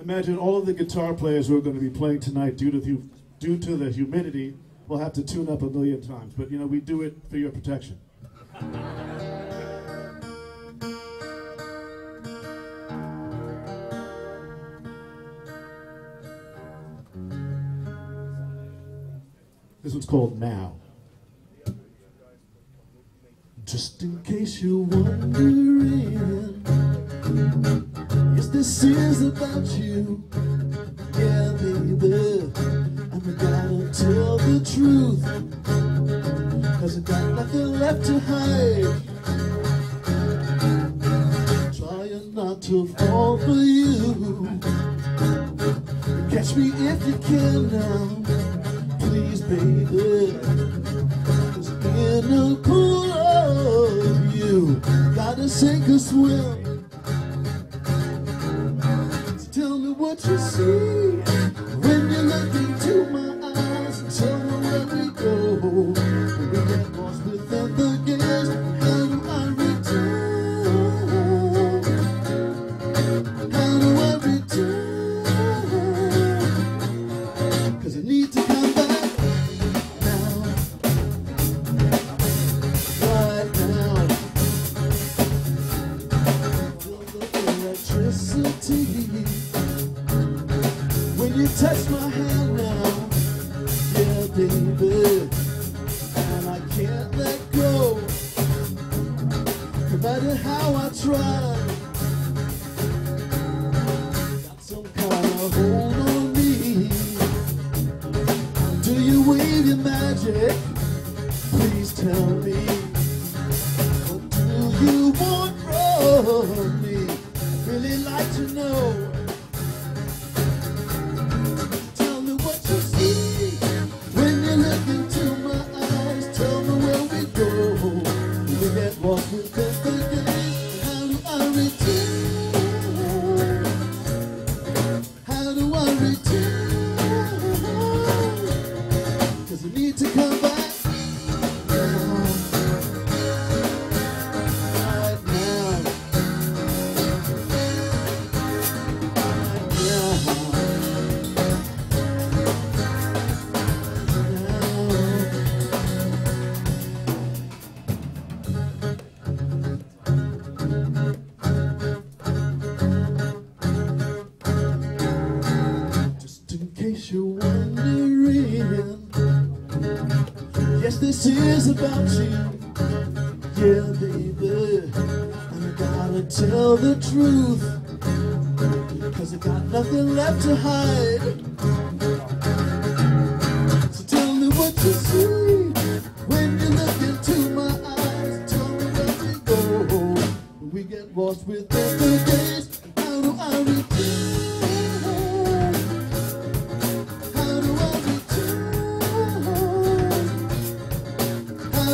Imagine all of the guitar players who are going to be playing tonight, due to the, due to the humidity, will have to tune up a million times. But you know, we do it for your protection. This one's called Now. Just in case you're wondering, this is about you. Yeah, baby, and I gotta tell the truth. Cause I got nothing left to hide. Trying not to fall for you. Catch me if you can now, please, baby. Cause in the pool of you, gotta sink or swim. Tell what you see And I can't let go. No matter how I try. Got some kind of hold on me. Do you wave your magic? Please tell me. What do you want from me? I'd really like to know. Yes, this is about you. Yeah, baby, and I gotta tell the truth. Cause I got nothing left to hide.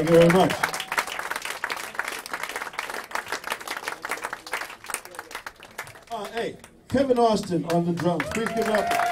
Thank you very much. Uh, hey, Kevin Austin on the drums. Please give it up.